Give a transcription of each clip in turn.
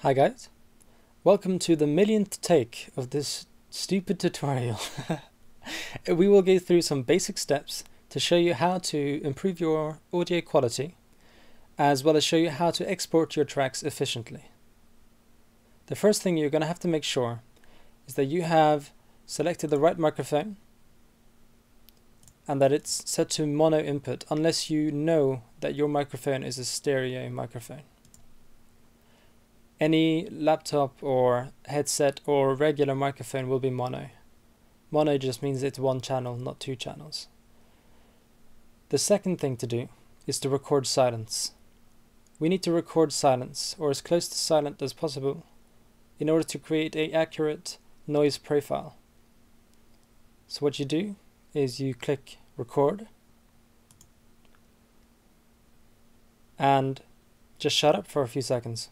Hi guys, welcome to the millionth take of this stupid tutorial. we will go through some basic steps to show you how to improve your audio quality, as well as show you how to export your tracks efficiently. The first thing you're going to have to make sure is that you have selected the right microphone and that it's set to mono input unless you know that your microphone is a stereo microphone. Any laptop or headset or regular microphone will be mono. Mono just means it's one channel, not two channels. The second thing to do is to record silence. We need to record silence, or as close to silent as possible, in order to create a accurate noise profile. So what you do is you click record and just shut up for a few seconds.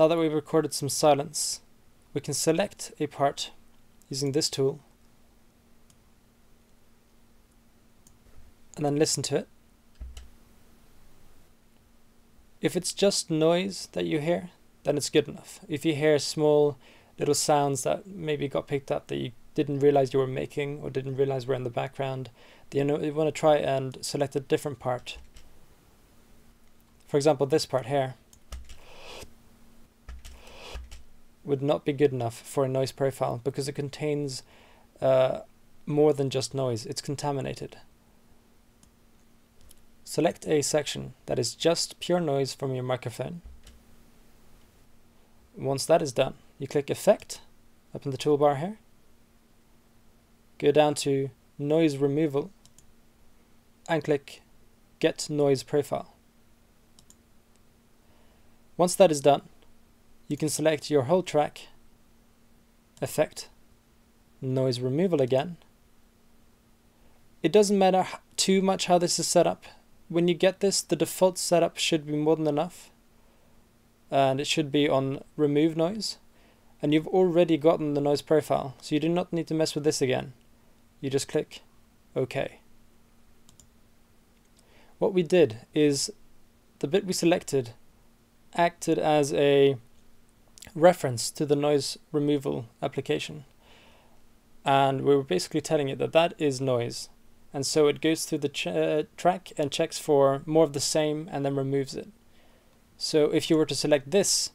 Now that we've recorded some silence, we can select a part using this tool and then listen to it. If it's just noise that you hear, then it's good enough. If you hear small little sounds that maybe got picked up that you didn't realize you were making or didn't realize were in the background, then you want to try and select a different part. For example, this part here would not be good enough for a noise profile because it contains uh, more than just noise, it's contaminated. Select a section that is just pure noise from your microphone. Once that is done, you click Effect up in the toolbar here. Go down to Noise Removal and click Get Noise Profile. Once that is done, you can select your whole track, Effect, Noise Removal again. It doesn't matter too much how this is set up when you get this, the default setup should be more than enough. And it should be on remove noise. And you've already gotten the noise profile, so you do not need to mess with this again. You just click OK. What we did is the bit we selected acted as a reference to the noise removal application. And we were basically telling it that that is noise and so it goes through the uh, track and checks for more of the same and then removes it. So if you were to select this,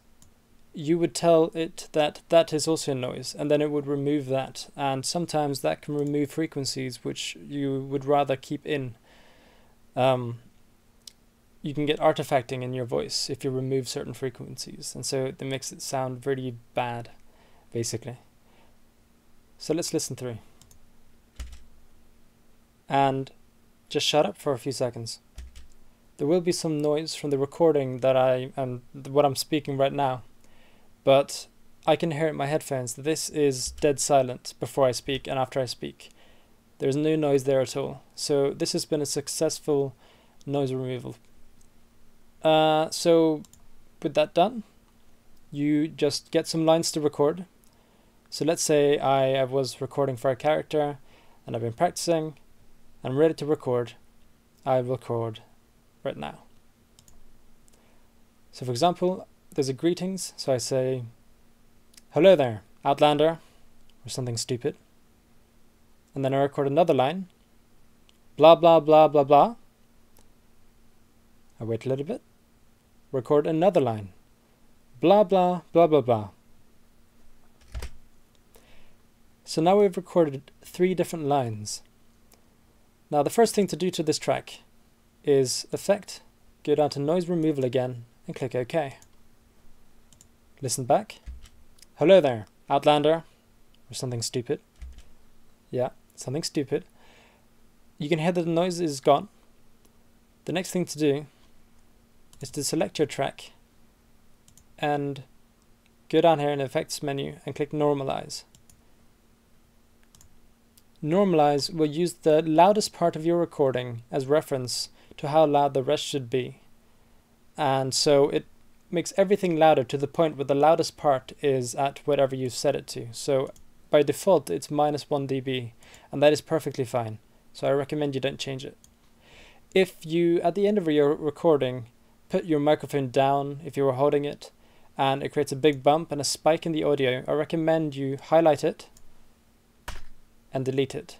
you would tell it that that is also noise and then it would remove that. And sometimes that can remove frequencies which you would rather keep in. Um, you can get artifacting in your voice if you remove certain frequencies. And so it makes it sound really bad, basically. So let's listen through and just shut up for a few seconds. There will be some noise from the recording that I am what I'm speaking right now, but I can hear in my headphones this is dead silent before I speak and after I speak. There's no noise there at all. So this has been a successful noise removal. Uh, so with that done, you just get some lines to record. So let's say I was recording for a character and I've been practicing and I'm ready to record. I record right now. So for example, there's a greetings, so I say, hello there, Outlander, or something stupid. And then I record another line, blah blah blah blah blah. I wait a little bit, record another line, blah blah blah blah blah. So now we've recorded three different lines. Now the first thing to do to this track is Effect, go down to Noise Removal again and click OK. Listen back. Hello there, Outlander, or something stupid. Yeah, something stupid. You can hear that the noise is gone. The next thing to do is to select your track and go down here in the Effects menu and click Normalize normalize will use the loudest part of your recording as reference to how loud the rest should be. And so it makes everything louder to the point where the loudest part is at whatever you set it to. So by default, it's minus 1 dB, and that is perfectly fine. So I recommend you don't change it. If you, at the end of your recording, put your microphone down if you were holding it, and it creates a big bump and a spike in the audio, I recommend you highlight it and delete it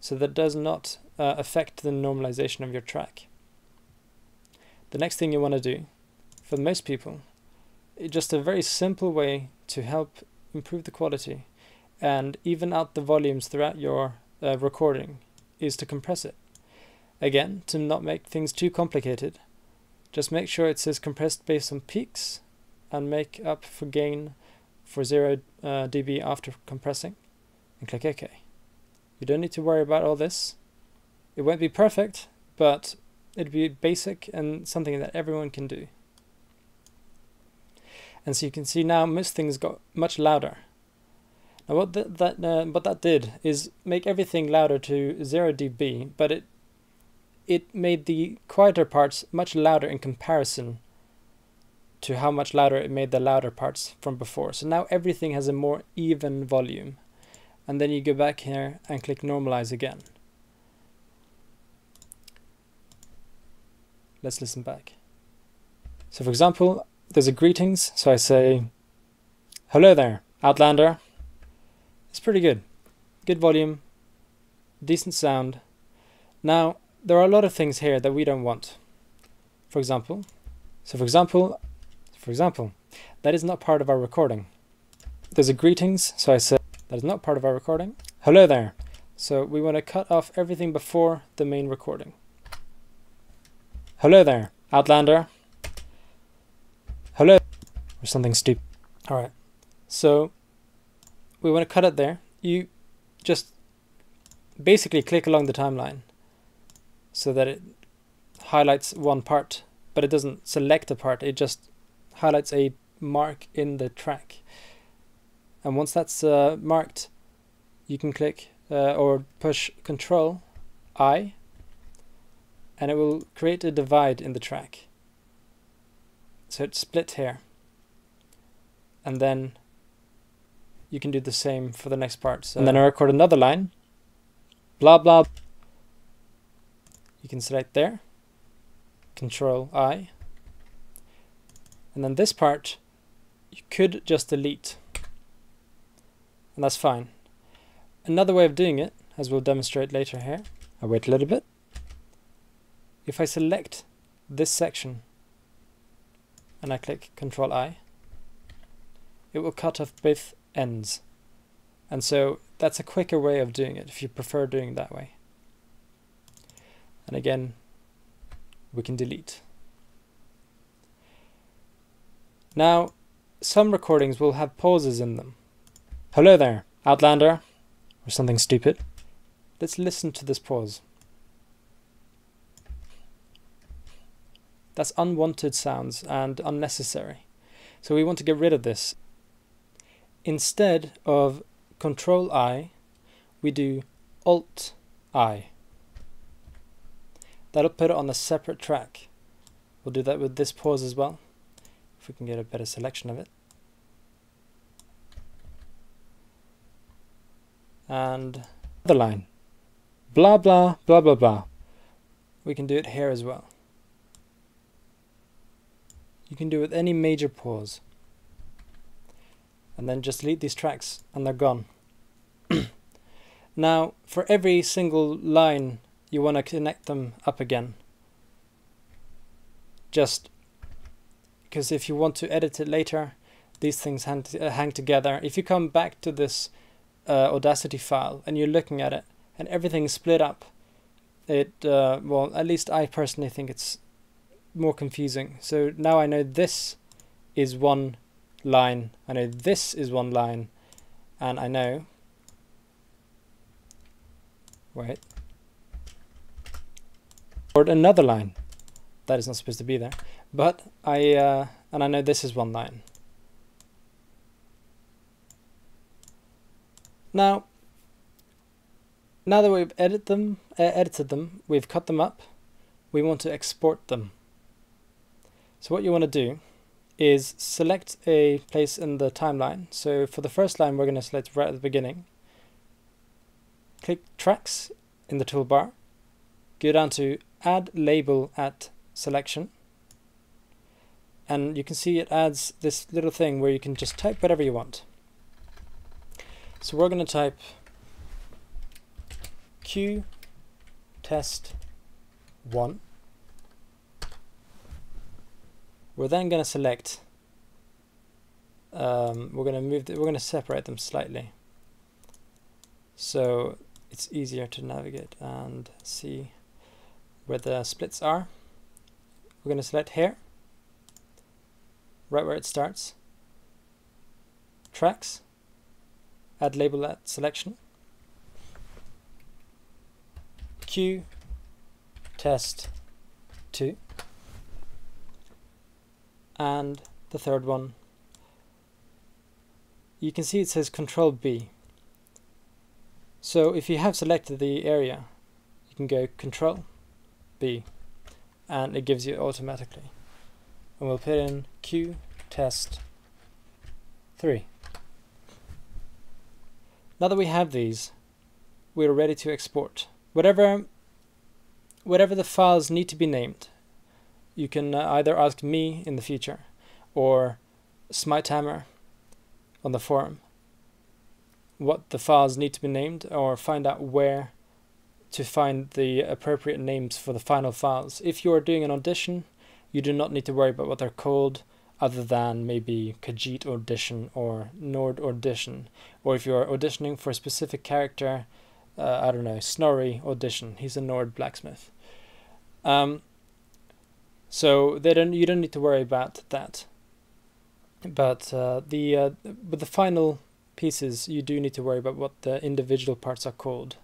so that does not uh, affect the normalization of your track. The next thing you want to do, for most people, just a very simple way to help improve the quality and even out the volumes throughout your uh, recording is to compress it. Again, to not make things too complicated, just make sure it says compressed based on peaks and make up for gain for 0 uh, dB after compressing and click OK. You don't need to worry about all this. It won't be perfect, but it'd be basic and something that everyone can do. And so you can see now most things got much louder. Now what th that uh, what that did is make everything louder to 0 dB, but it it made the quieter parts much louder in comparison to how much louder it made the louder parts from before. So now everything has a more even volume and then you go back here and click normalize again. Let's listen back. So for example, there's a greetings, so I say, hello there, Outlander. It's pretty good. Good volume, decent sound. Now, there are a lot of things here that we don't want. For example, so for example, for example, that is not part of our recording. There's a greetings, so I said that is not part of our recording. Hello there. So we want to cut off everything before the main recording. Hello there, Outlander. Hello. Or something stupid. Alright. So we want to cut it there. You just basically click along the timeline so that it highlights one part, but it doesn't select a part. It just highlights a mark in the track. And once that's uh, marked you can click uh, or push control I and it will create a divide in the track. So it's split here. And then you can do the same for the next part. So and then I record another line. Blah blah you can select there control I and then this part you could just delete and that's fine. Another way of doing it, as we'll demonstrate later here, I wait a little bit. If I select this section and I click Control I, it will cut off both ends. And so that's a quicker way of doing it if you prefer doing it that way. And again, we can delete. Now, some recordings will have pauses in them. Hello there, Outlander, or something stupid. Let's listen to this pause. That's unwanted sounds and unnecessary. So we want to get rid of this. Instead of Control I, we do Alt I. That'll put it on a separate track. We'll do that with this pause as well, if we can get a better selection of it. and the line. Blah, blah, blah, blah, blah. We can do it here as well. You can do it with any major pause. And then just delete these tracks and they're gone. now, for every single line, you want to connect them up again. Just because if you want to edit it later, these things hang, uh, hang together. If you come back to this uh, Audacity file and you're looking at it and everything's split up, it, uh, well, at least I personally think it's more confusing. So now I know this is one line, I know this is one line, and I know, wait, another line. That is not supposed to be there. But I, uh, and I know this is one line. Now, now that we've edited them, uh, edited them, we've cut them up, we want to export them. So what you want to do is select a place in the timeline. So for the first line, we're going to select right at the beginning. Click tracks in the toolbar. Go down to add label at selection. And you can see it adds this little thing where you can just type whatever you want. So we're going to type Q test 1 We're then going to select, um, we're going to move, the, we're going to separate them slightly. So it's easier to navigate and see where the splits are. We're going to select here, right where it starts, tracks, add label at selection, Q test 2 and the third one. You can see it says control B. So if you have selected the area you can go control B and it gives you automatically. And we'll put in Q test 3 now that we have these we're ready to export. Whatever whatever the files need to be named you can uh, either ask me in the future or Smitehammer on the forum what the files need to be named or find out where to find the appropriate names for the final files. If you are doing an audition, you do not need to worry about what they're called other than maybe Khajiit audition or Nord audition. Or if you're auditioning for a specific character, uh, I don't know, Snorri audition. He's a Nord blacksmith. Um, so they don't you don't need to worry about that. But uh, the uh, with the final pieces, you do need to worry about what the individual parts are called.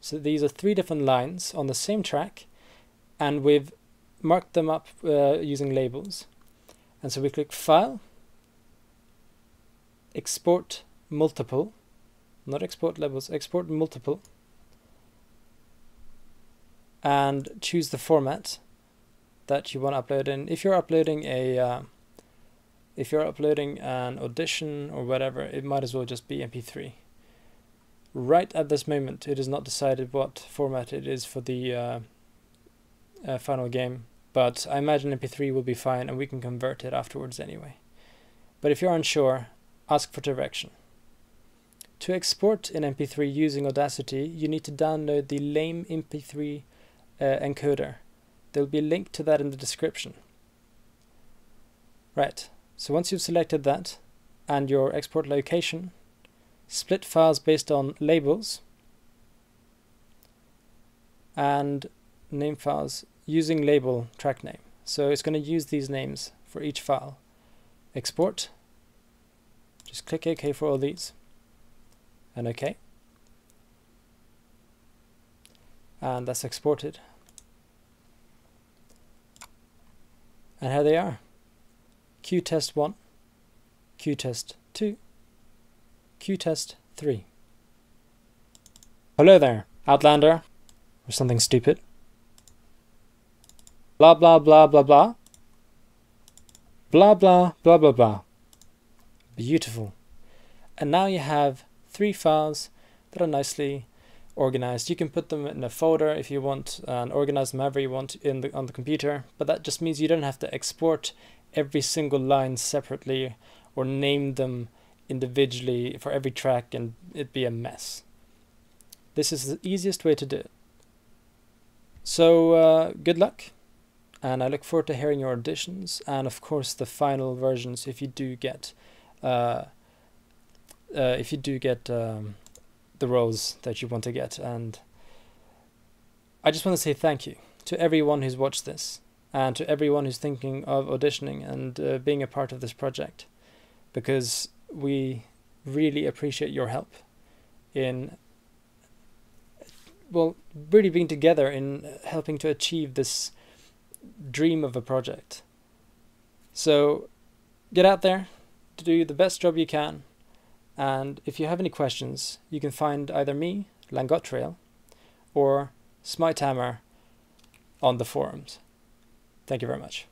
So these are three different lines on the same track, and we've marked them up uh, using labels. And so we click File, Export Multiple, not export labels, export multiple, and choose the format that you want to upload in. If you're uploading a uh, if you're uploading an audition or whatever, it might as well just be MP3. Right at this moment, it is not decided what format it is for the uh, uh, final game, but I imagine MP3 will be fine and we can convert it afterwards anyway. But if you're unsure, ask for direction. To export in MP3 using Audacity, you need to download the lame MP3 uh, encoder There'll be a link to that in the description. Right, so once you've selected that and your export location, split files based on labels and name files using label track name. So it's going to use these names for each file. Export, just click OK for all these and OK. And that's exported. And here they are. Q-test 1, Q-test 3. Hello there, Outlander, or something stupid. Blah blah blah blah blah. Blah blah blah blah blah. Beautiful. And now you have three files that are nicely organized. You can put them in a folder if you want and organize them however you want in the on the computer, but that just means you don't have to export every single line separately or name them individually for every track and it'd be a mess. This is the easiest way to do it. So uh, good luck and I look forward to hearing your auditions and of course the final versions if you do get uh, uh, if you do get um, the roles that you want to get. And I just want to say thank you to everyone who's watched this and to everyone who's thinking of auditioning and uh, being a part of this project because we really appreciate your help in well really being together in helping to achieve this dream of a project so get out there to do the best job you can and if you have any questions, you can find either me, Langotriel, or Smitehammer on the forums. Thank you very much.